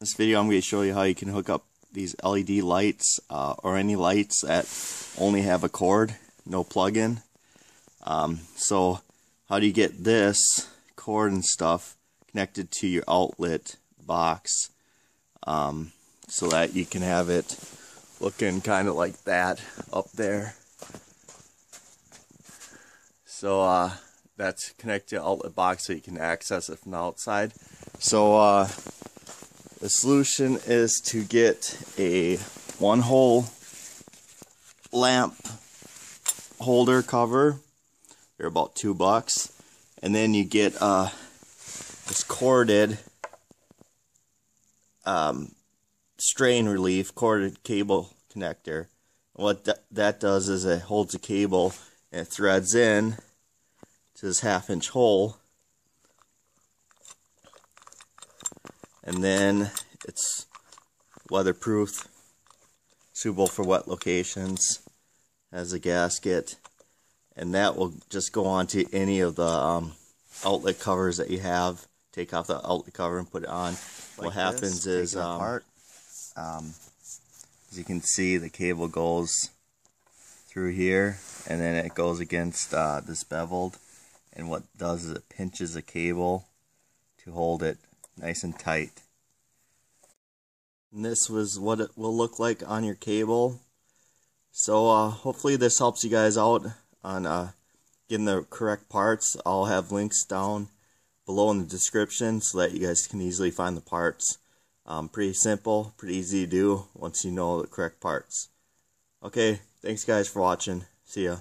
this video I'm going to show you how you can hook up these LED lights uh, or any lights that only have a cord, no plug-in. Um, so how do you get this cord and stuff connected to your outlet box um, so that you can have it looking kind of like that up there. So uh, that's connected to outlet box so you can access it from the outside. So uh, the solution is to get a one hole lamp holder cover. They're about two bucks. And then you get uh, this corded um, strain relief corded cable connector. what th that does is it holds a cable and it threads in to this half inch hole and then it's weatherproof, suitable for wet locations, has a gasket, and that will just go onto any of the um, outlet covers that you have. Take off the outlet cover and put it on. Like what happens this, is, um, um, as you can see, the cable goes through here, and then it goes against uh, this beveled, and what does is it pinches the cable to hold it nice and tight. And this was what it will look like on your cable. So uh, hopefully this helps you guys out on uh, getting the correct parts. I'll have links down below in the description so that you guys can easily find the parts. Um, pretty simple, pretty easy to do once you know the correct parts. Okay, thanks guys for watching. See ya.